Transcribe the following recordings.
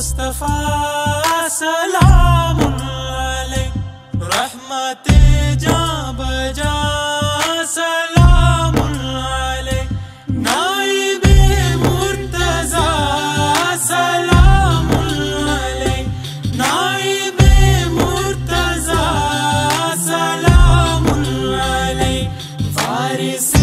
مصطفیٰ سلام علیہ رحمت جاں بجا سلام علیہ نائب مرتضیٰ سلام نائب سلام علیہ فارسی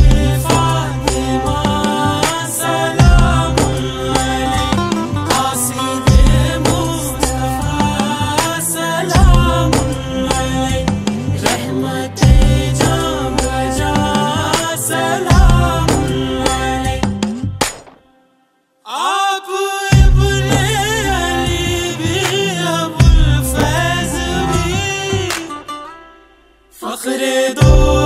فخر دو